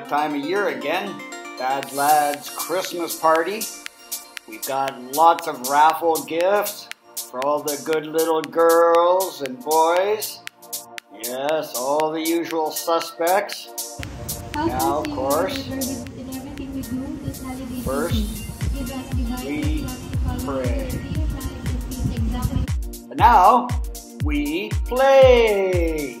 that time of year again. BADLADZ Christmas party. We've got lots of raffle gifts for all the good little girls and boys. Yes, all the usual suspects. Now, of course, first we pray. And now we play.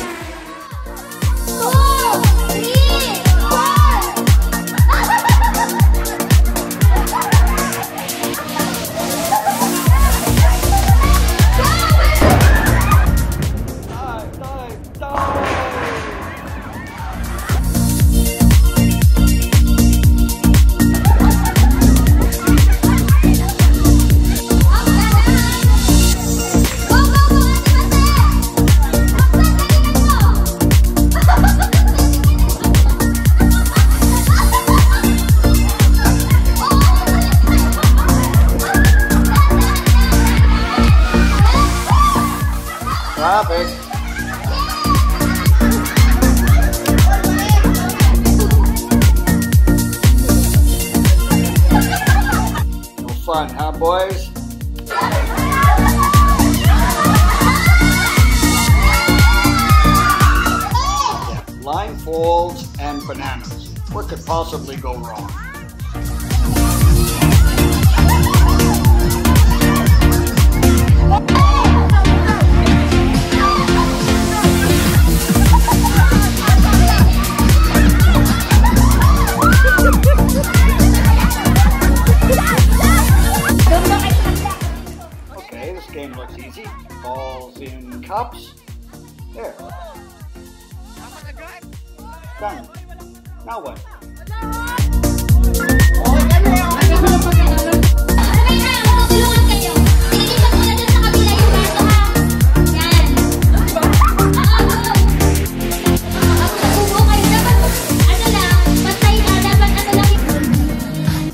fun, huh, boys? Blindfolds and bananas. What could possibly go wrong? Okay, Done. Now what?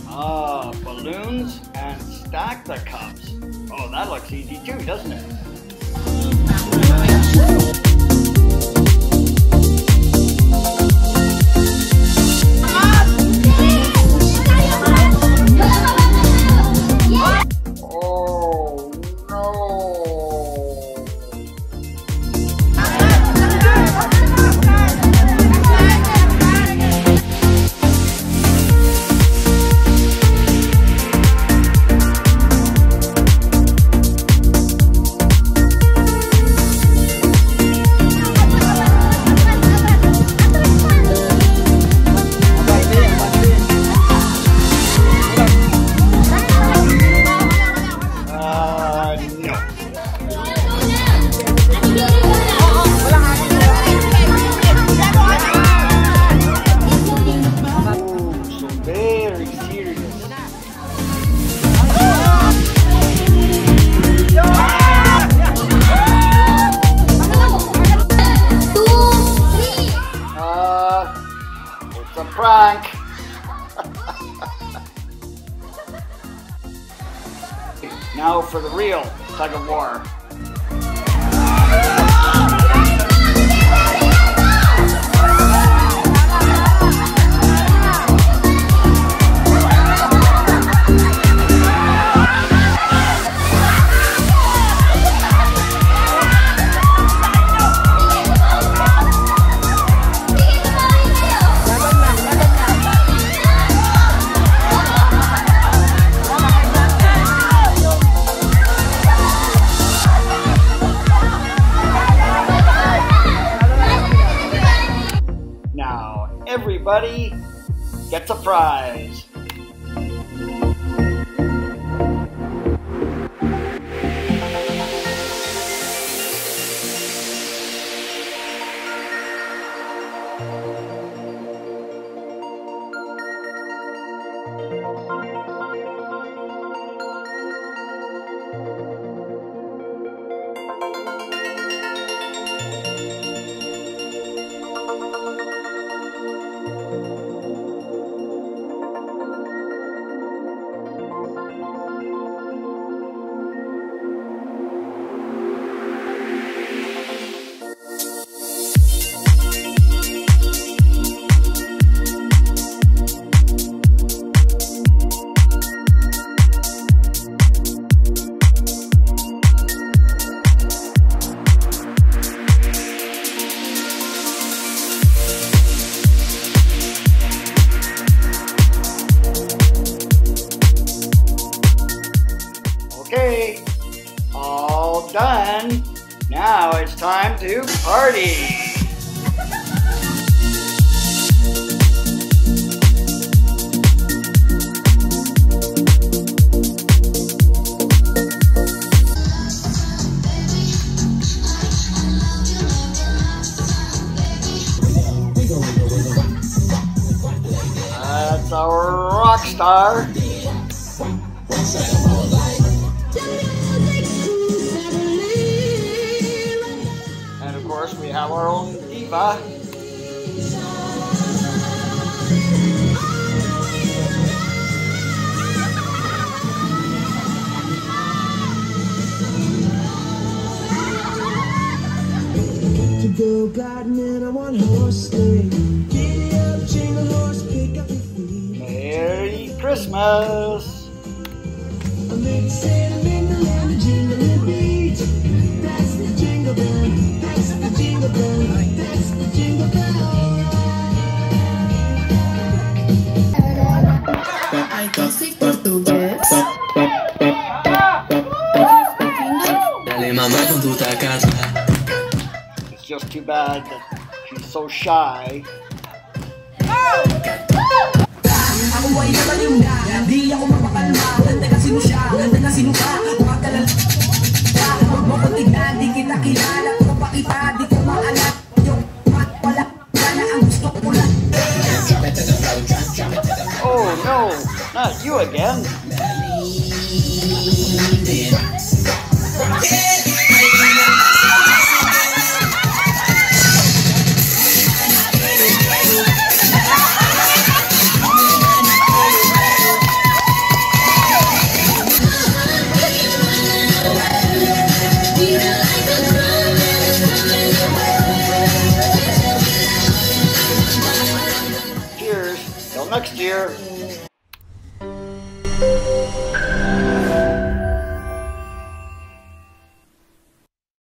Ah, balloons and stack the cups. Oh, that looks easy too, doesn't it? Now for the real tug of war. Gets a prize. Done. Now it's time to party. That's our rock star. Own go gliding in a one horse sleigh. Giddy up, jingle horse, pick up your feet. Merry Christmas. Dale mamá con tu tacata. It's just too bad that she's so shy. Ako ay naman yung na Di ako mapakalma Ganda ka sino siya Ganda ka sino ka Huwag ka lang Huwag mo ko tignan Di kita kilala Kung pa kita Di ko maalam Yung mat wala Wala ang gusto ko lang Oh no, not you again. next year.